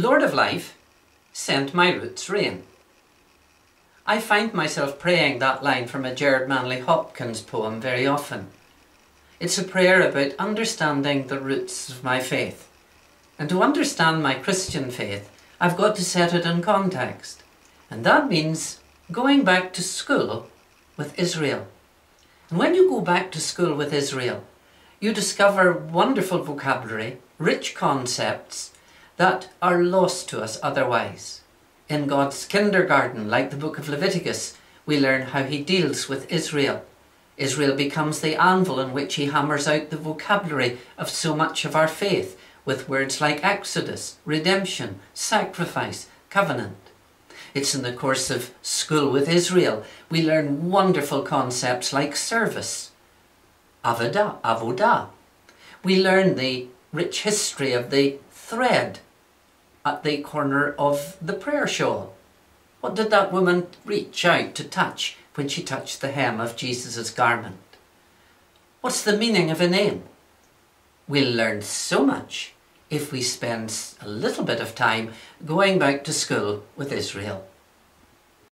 Lord of Life, send my roots rain. I find myself praying that line from a Gerard Manley Hopkins poem very often. It's a prayer about understanding the roots of my faith. And to understand my Christian faith, I've got to set it in context. And that means going back to school with Israel. And when you go back to school with Israel, you discover wonderful vocabulary, rich concepts that are lost to us otherwise. In God's kindergarten, like the book of Leviticus, we learn how he deals with Israel Israel becomes the anvil in which he hammers out the vocabulary of so much of our faith with words like Exodus, redemption, sacrifice, covenant. It's in the course of School with Israel we learn wonderful concepts like service, avodah, avodah. We learn the rich history of the thread at the corner of the prayer shawl. What did that woman reach out to touch when she touched the hem of Jesus' garment. What's the meaning of a name? We'll learn so much if we spend a little bit of time going back to school with Israel.